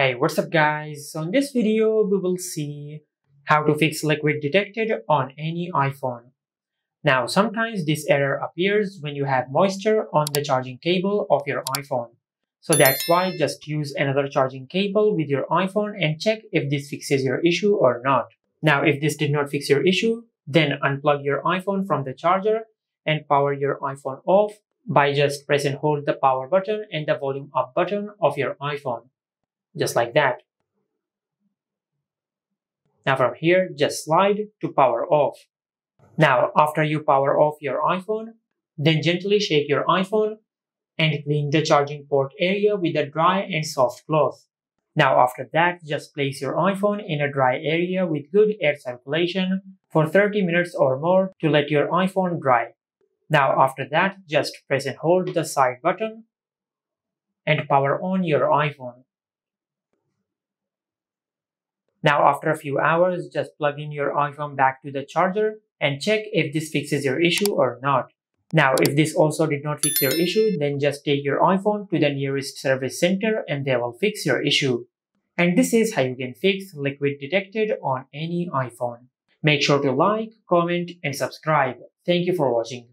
Hey, what's up guys? So in this video, we will see how to fix liquid detected on any iPhone. Now, sometimes this error appears when you have moisture on the charging cable of your iPhone. So that's why just use another charging cable with your iPhone and check if this fixes your issue or not. Now, if this did not fix your issue, then unplug your iPhone from the charger and power your iPhone off by just press and hold the power button and the volume up button of your iPhone just like that. Now from here, just slide to power off. Now, after you power off your iPhone, then gently shake your iPhone and clean the charging port area with a dry and soft cloth. Now after that, just place your iPhone in a dry area with good air circulation for 30 minutes or more to let your iPhone dry. Now after that, just press and hold the side button and power on your iPhone. Now after a few hours, just plug in your iPhone back to the charger and check if this fixes your issue or not. Now, if this also did not fix your issue, then just take your iPhone to the nearest service center and they will fix your issue. And this is how you can fix liquid detected on any iPhone. Make sure to like, comment, and subscribe. Thank you for watching.